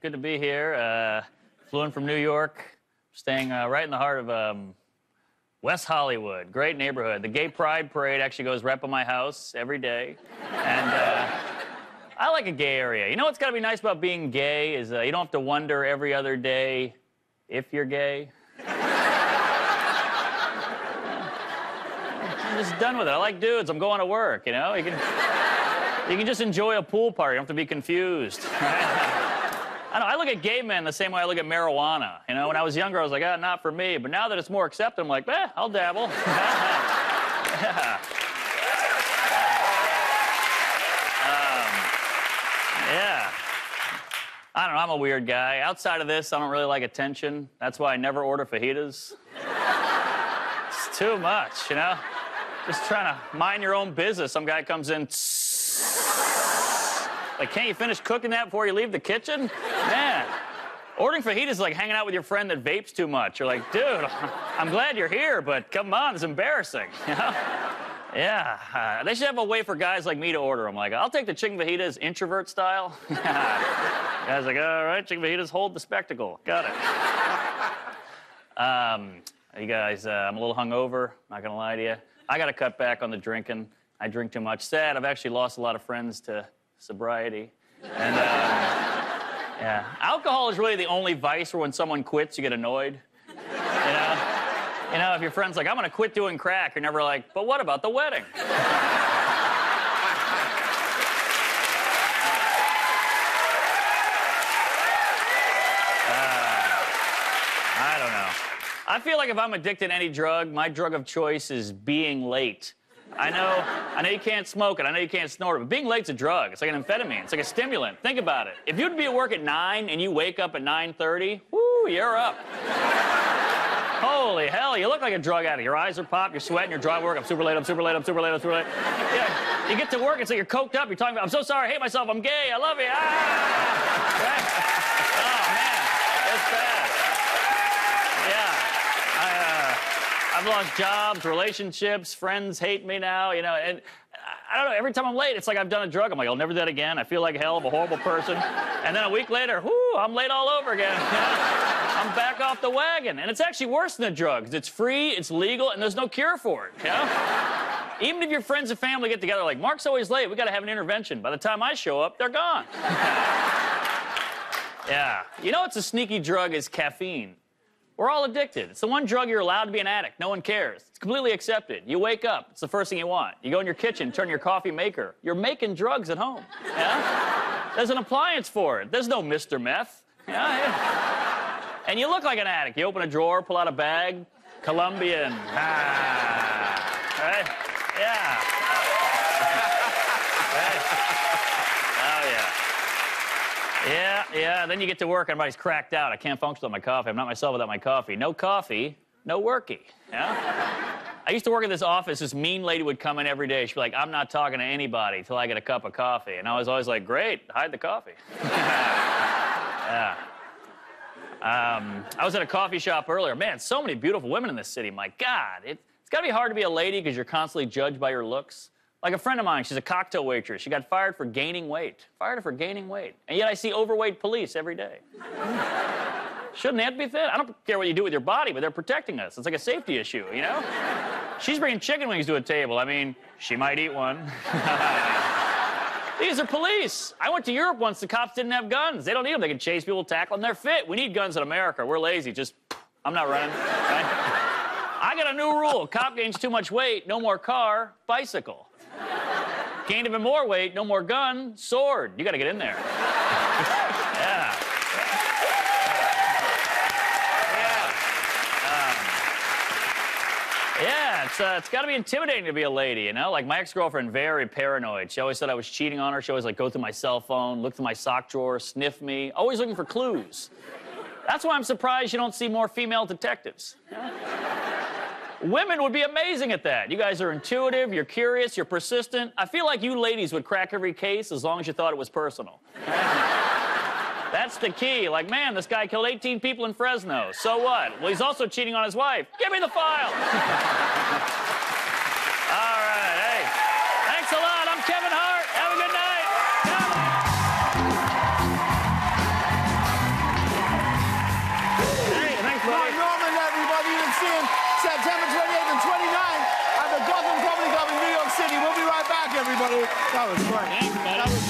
good to be here. Uh, flew in from New York, staying uh, right in the heart of um, West Hollywood. Great neighborhood. The Gay Pride Parade actually goes right by my house every day. And uh, I like a gay area. You know what's got to be nice about being gay is uh, you don't have to wonder every other day if you're gay. I'm just done with it. I like dudes. I'm going to work, you know? You can, you can just enjoy a pool party. You don't have to be confused. I, know, I look at gay men the same way I look at marijuana. You know, when I was younger, I was like, ah, not for me. But now that it's more accepted, I'm like, eh, I'll dabble. Um, yeah. I don't know, I'm a weird guy. Outside of this, I don't really like attention. That's why I never order fajitas. It's too much, you know? Just trying to mind your own business. Some guy comes in. Like, can't you finish cooking that before you leave the kitchen? Man. Ordering fajitas is like hanging out with your friend that vapes too much. You're like, dude, I'm glad you're here, but come on, it's embarrassing. Yeah, uh, they should have a way for guys like me to order them. Like, I'll take the chicken fajitas introvert style. guys like, all right, chicken fajitas hold the spectacle. Got it. Um, you guys, uh, I'm a little hungover. Not gonna lie to you. I got to cut back on the drinking. I drink too much. Sad, I've actually lost a lot of friends to sobriety. And, uh, yeah. Alcohol is really the only vice where when someone quits, you get annoyed. You know? You know, if your friend's like, I'm gonna quit doing crack, you're never like, but what about the wedding? I don't know. I feel like if I'm addicted to any drug, my drug of choice is being late. I know, I know you can't smoke it, I know you can't snort it, but being late's a drug. It's like an amphetamine. It's like a stimulant. Think about it. If you'd be at work at 9 and you wake up at 9.30, whoo, you're up. Holy hell, you look like a drug addict. Your eyes are popped, you're sweating, you're dry work. I'm super late, I'm super late, I'm super late, I'm super late. Yeah, you get to work, it's like you're coked up. You're talking about, I'm so sorry, I hate myself, I'm gay, I love you. Ah! Oh, man, it's bad. I've lost jobs, relationships, friends hate me now, you know, and I don't know, every time I'm late, it's like I've done a drug. I'm like, I'll never do that again. I feel like hell, I'm a horrible person. And then a week later, whoo, I'm late all over again. I'm back off the wagon. And it's actually worse than the drugs. It's free, it's legal, and there's no cure for it, you know? Even if your friends and family get together, like, Mark's always late, we gotta have an intervention. By the time I show up, they're gone. yeah. You know what's a sneaky drug is caffeine. We're all addicted. It's the one drug you're allowed to be an addict. No one cares. It's completely accepted. You wake up, it's the first thing you want. You go in your kitchen, turn your coffee maker. You're making drugs at home. Yeah? There's an appliance for it. There's no Mr. Meth. Yeah? yeah. And you look like an addict. You open a drawer, pull out a bag, Colombian. Ah. Right? Yeah. right? Oh, yeah. Yeah. Then you get to work, everybody's cracked out. I can't function without my coffee. I'm not myself without my coffee. No coffee, no worky. Yeah? I used to work at this office. This mean lady would come in every day. She'd be like, I'm not talking to anybody till I get a cup of coffee. And I was always like, great, hide the coffee. yeah. Um, I was at a coffee shop earlier. Man, so many beautiful women in this city. My God, it, it's got to be hard to be a lady because you're constantly judged by your looks. Like a friend of mine, she's a cocktail waitress. She got fired for gaining weight. Fired for gaining weight. And yet I see overweight police every day. Shouldn't that be thin? I don't care what you do with your body, but they're protecting us. It's like a safety issue, you know? She's bringing chicken wings to a table. I mean, she might eat one. These are police. I went to Europe once. The cops didn't have guns. They don't need them. They can chase people, tackle them. They're fit. We need guns in America. We're lazy. Just, I'm not running. I got a new rule. Cop gains too much weight, no more car, bicycle. Gained even more weight, no more gun, sword. You gotta get in there. yeah. Yeah. Um, yeah, it's, uh, it's got to be intimidating to be a lady, you know? Like, my ex-girlfriend, very paranoid. She always said I was cheating on her. She always, like, go through my cell phone, look through my sock drawer, sniff me, always looking for clues. That's why I'm surprised you don't see more female detectives. Women would be amazing at that. You guys are intuitive, you're curious, you're persistent. I feel like you ladies would crack every case as long as you thought it was personal. That's the key. Like, man, this guy killed 18 people in Fresno. So what? Well, he's also cheating on his wife. Give me the file. All right, hey. Thanks a lot. I'm Kevin Hart. Have a good night. Hey, thanks, buddy. Normand, everybody. You can see him September City. We'll be right back, everybody. That was great. Thanks.